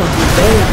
com träume bem?